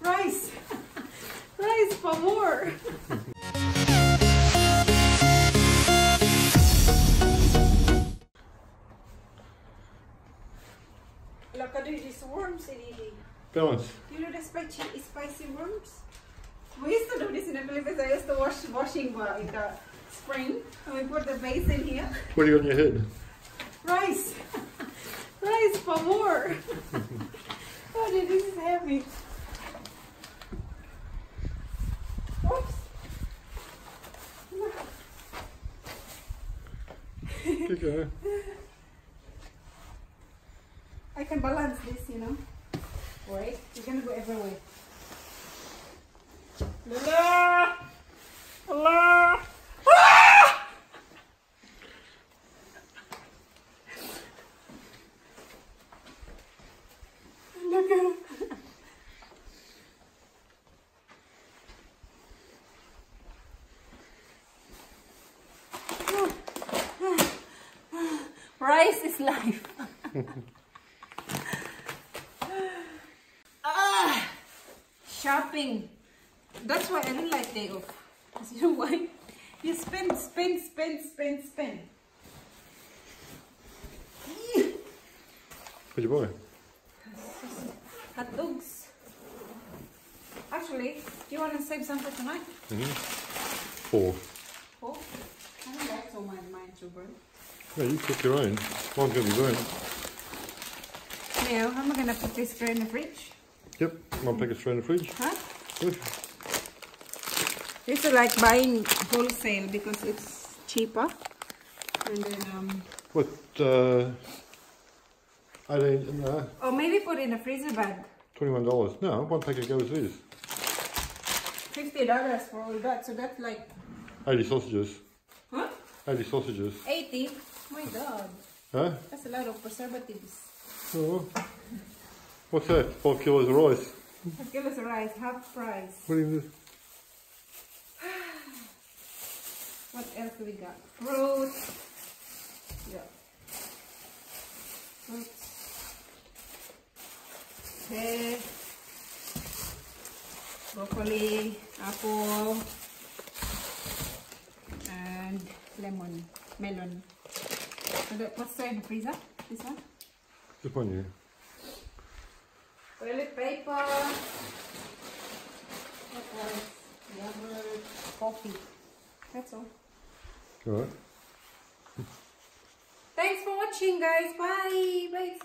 Rice. Rice for more. Look at these worms in it. Balance. You know the spicy, spicy worms? We used to do this in the Philippines. I used to wash washing uh, in the spring. And we put the base in here. What do you on your head? Rice. Rice for more. oh, dude, this is heavy. Going. Uh, I can balance this, you know. Wait, you're gonna go everywhere. Lala! Allah! Ah! Look at it. Rice is life. ah, shopping. That's why I don't like day off. You know why? You spend, spend, spend, spend, spend. Eeh, What'd you buy? Hot dogs. Actually, do you want to save some for tonight? Mm-hmm. Four. Oh, I don't like so much mine too, No, you cook your own. Mine's gonna be burnt. Now, am I gonna put this through in the fridge? Yep. One packet straight in the fridge. Huh? Good. This is like buying wholesale because it's cheaper. And then, um, What? Uh, eighteen. No, or maybe put in a freezer bag. twenty-one dollars. No, one packet goes this. Fifty dollars for all that, so that's like, Eighty sausages. huh? Eighty sausages. Eighty. My God, Huh? that's a lot of preservatives. Oh. What's that? Four kilos of rice. Give us a rice, half price. What you do? What else do we got? Fruit. Yeah. Fruit. Pear. Broccoli, apple, lemon, melon. So that- What's there in the freezer? This one? Just one you. Toilet paper. What else? Yogurt, coffee. That's all. All right. Thanks for watching guys. Bye. Bye.